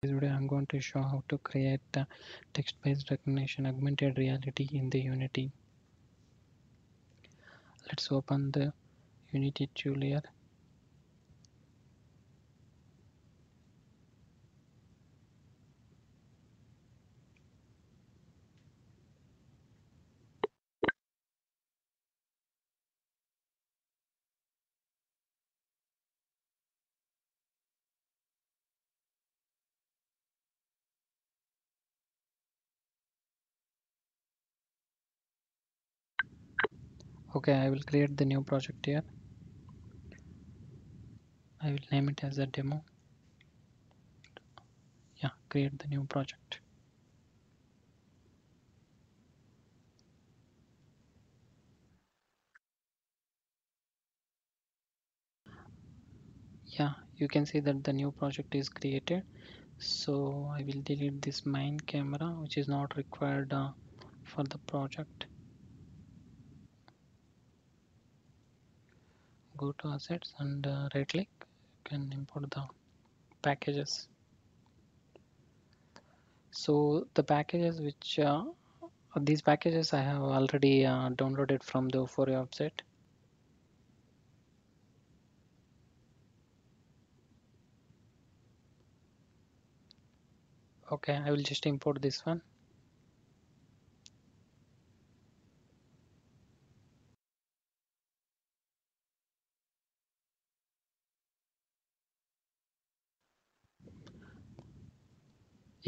video I'm going to show how to create text-based recognition augmented reality in the Unity. Let's open the Unity tool here. Okay, I will create the new project here. I will name it as a demo. Yeah, create the new project. Yeah, you can see that the new project is created. So I will delete this main camera which is not required uh, for the project. Go to assets and uh, right click, you can import the packages. So the packages which uh, these packages I have already uh, downloaded from the Vuforia website. Okay, I will just import this one.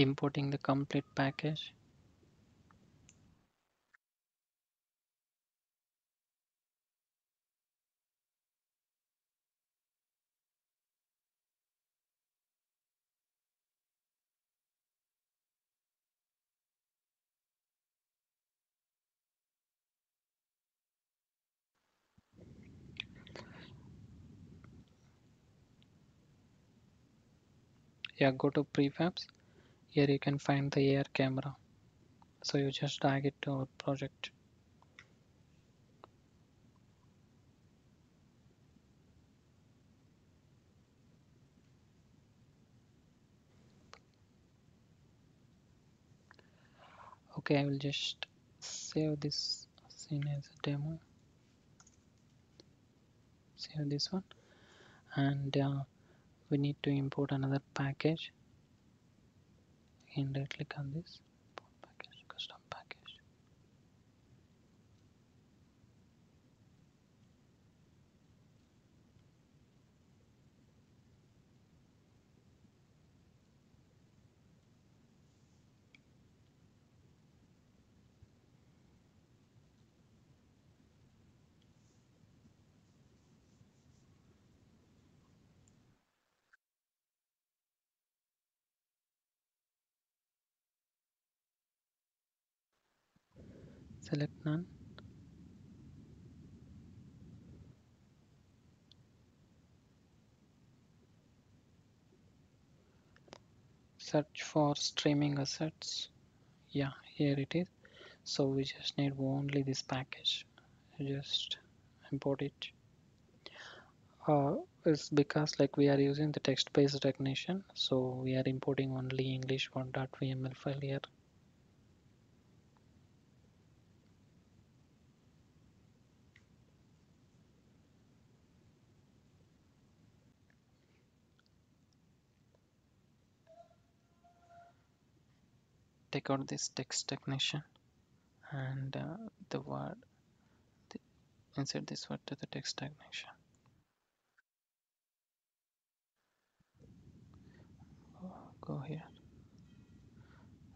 Importing the complete package. Yeah, go to prefabs. Here you can find the AR camera. So you just drag it to our project. Okay, I will just save this scene as a demo. Save this one. And uh, we need to import another package. Again, right uh, click on this. Package, custom package. Select none. Search for streaming assets. Yeah, here it is. So we just need only this package. Just import it. Uh, it's because like we are using the text-based recognition, so we are importing only English one.vml file here. Take out this text recognition and uh, the word the, insert this word to the text recognition go here.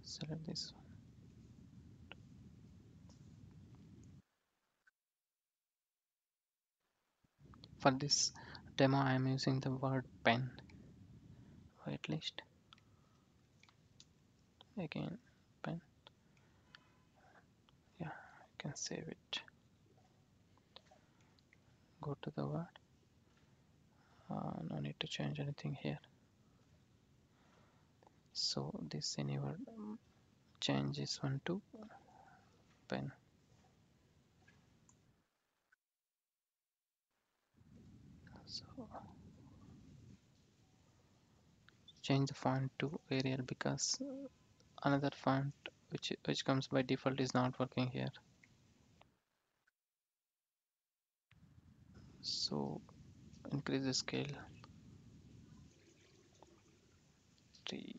Select this one. For this demo I am using the word pen. White list again pen yeah Can save it. Go to the word. Uh, no need to change anything here. So this any word change this one to pen. So change the font to Arial because another font which which comes by default is not working here so increase the scale three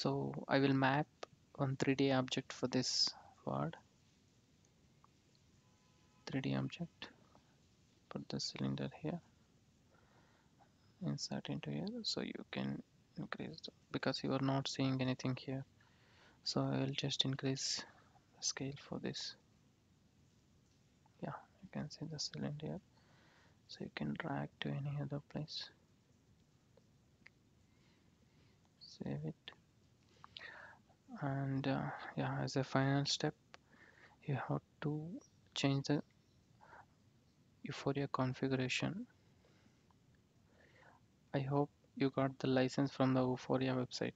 so I will map one 3d object for this word. 3d object. Put the cylinder here. Insert into here. So you can increase because you are not seeing anything here. So I will just increase the scale for this. Yeah you can see the cylinder. So you can drag to any other place. Save it. And uh, yeah as a final step you have to change the Vuforia configuration. I hope you got the license from the Vuforia website.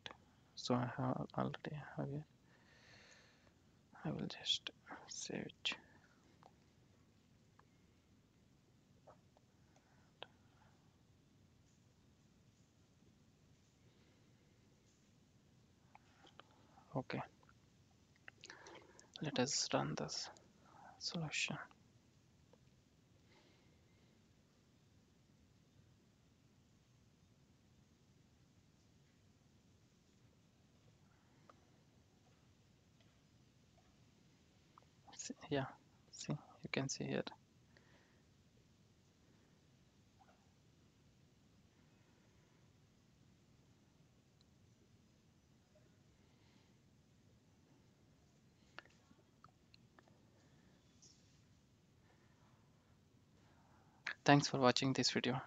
So I have already have it. I will just save it okay. Let us run this solution yeah see you can see here thanks for watching this video